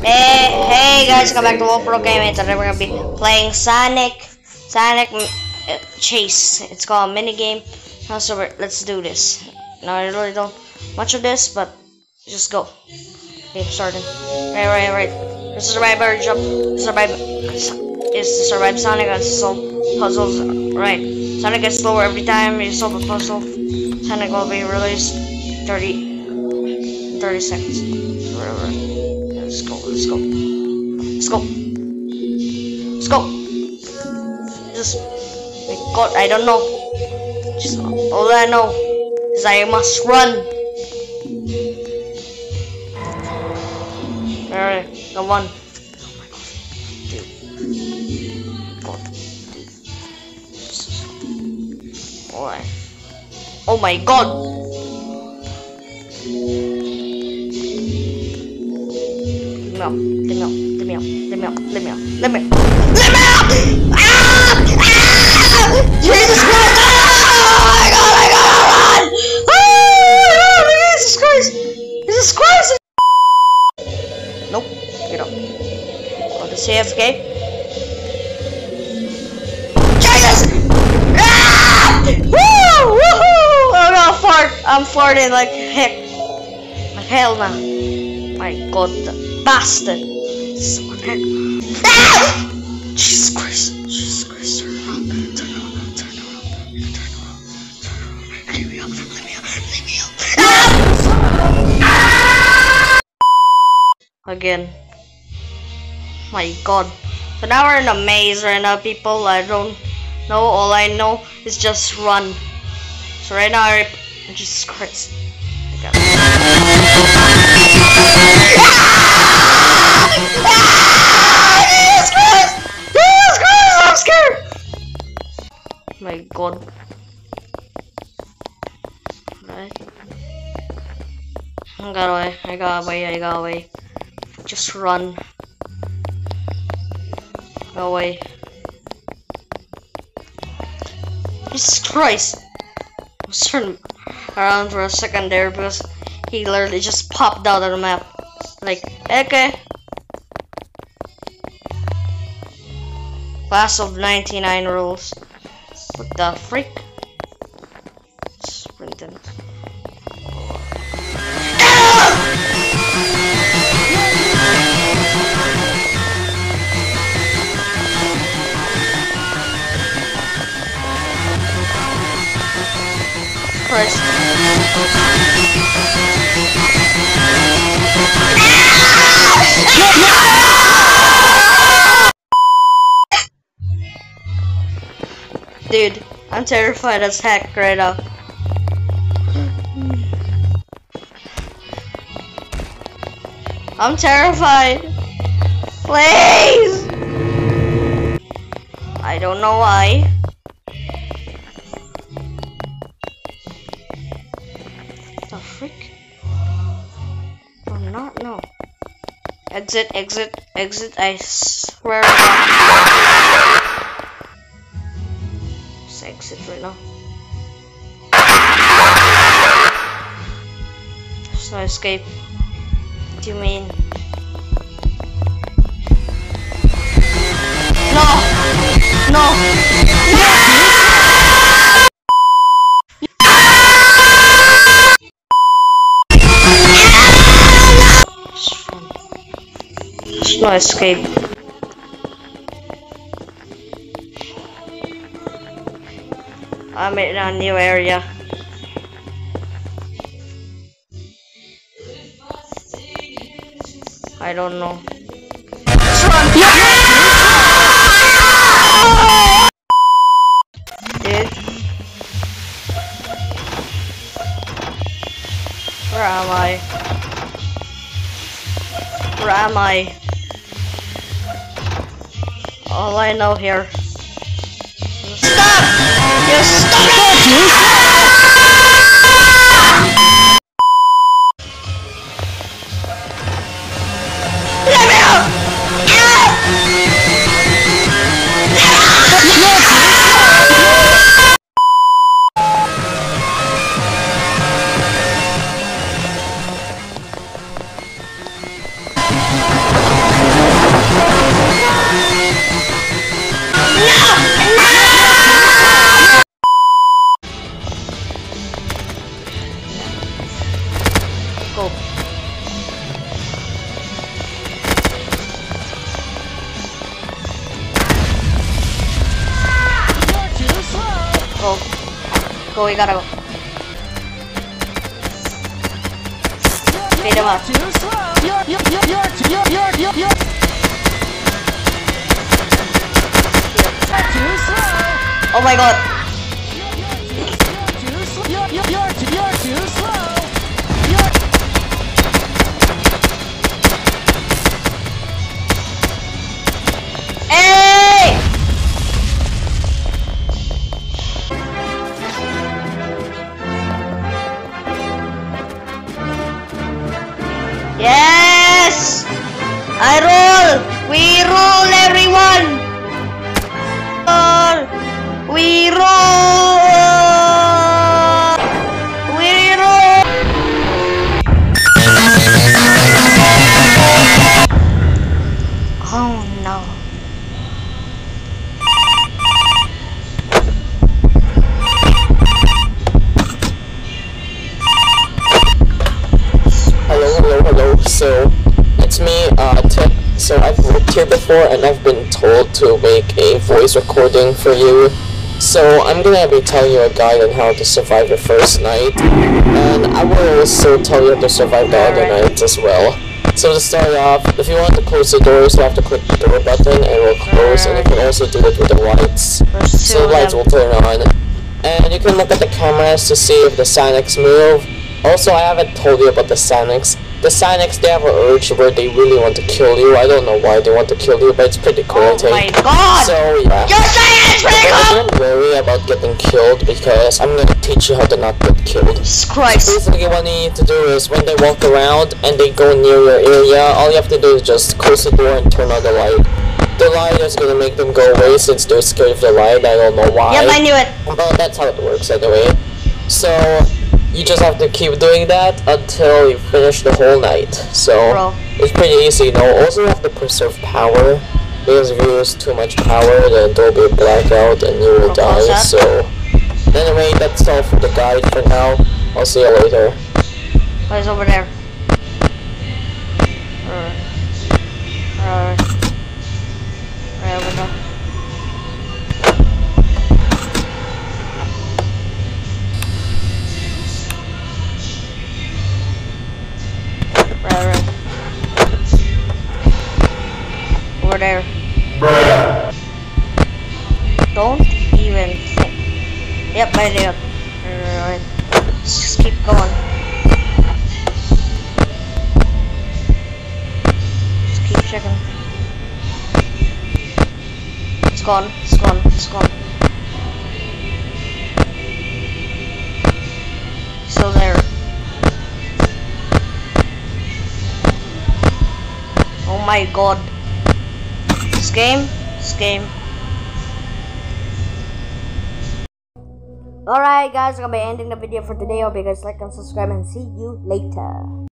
Hey, hey guys, come back to Wolf Pro Gaming. Today we're gonna be playing Sonic, Sonic uh, Chase. It's called a mini game. So let's do this. Now I really don't much of this, but just go. Game starting. Right, right, right. This is survivor jump. Survive is to survive Sonic and solve puzzles. Right. Sonic gets slower every time you solve a puzzle. Sonic will be released 30, 30 seconds. Whatever. Let's go, let's go. Let's go. Let's go. Just, my god, I don't know. Just, all I know is I must run. Alright, the one. Oh my god. Oh my god! Let me out, let me out, let me out, let me out, let me out, let me out! Ah! Ah! Jesus Christ! Oh my god, I gotta run! Oh, Jesus Christ! Jesus Christ! Nope, get up. Oh, the CFK? Jesus! Ah! Woo! Woohoo! I'm gonna fart! I'm farting like heck. Like hell now. My god, the bastard! Ah! Jesus Christ! Jesus Christ! Turn around! Turn around! Turn around! Turn around! Turn around! Let me out! Let me out! Let me out! Ah! Again. My god. So now we're in a maze right now, people. I don't know. All I know is just run. So right now, I. Jesus Christ. I God. Right. I got away. I got away. I got away. Just run. Go away. Jesus Christ! I was turning around for a second there because he literally just popped out of the map. Like, okay. Class of 99 rules. What the freak? Dude, I'm terrified as heck right now. I'm terrified. Please! I don't know why. The frick? Do not know. Exit, exit, exit, I swear exit right now. There's no escape. What do you mean? No! No! No escape. I'm in a new area. I don't know. Where am I? Where am I? All I know here. Stop! help. Oh. Go. Oh, go, we gotta go. Beat him up. Oh my god. I roll! We roll before and I've been told to make a voice recording for you. So, I'm gonna be telling you a guide on how to survive your first night. And I will also tell you how to survive the other nights as well. So, to start off, if you want to close the doors, you have to click the door button and it will close. And you can also do it with the lights. So, the lights will turn on. And you can look at the cameras to see if the Sanics move. Also, I haven't told you about the Sanics. The Sanics, they have an urge where they really want to kill you. I don't know why they want to kill you, but it's pretty cool, I Oh think. my god! So, yeah. You're saying it's pretty But cool! don't worry about getting killed because I'm gonna teach you how to not get killed. Jesus Christ. Basically, what you need to do is when they walk around and they go near your area, all you have to do is just close the door and turn on the light. The light is gonna make them go away since they're scared of the light. I don't know why. Yep, I knew it. Well, that's how it works anyway. So, you just have to keep doing that until you finish the whole night. So, Bro. it's pretty easy, you know. Also, you have to preserve power. Because if you use too much power, then there'll be a blackout and you will Of die. So, anyway, that's all for the guide for now. I'll see you later. Oh, he's over there. Alright. Alright. Right over there. There. Don't even think. Yep, I did. Alright. Let's just keep going. Just keep checking. It's gone. It's gone. It's gone. Still there. Oh my god. Game. This game. Alright guys, I'm gonna be ending the video for today. Hope you guys like and subscribe and see you later.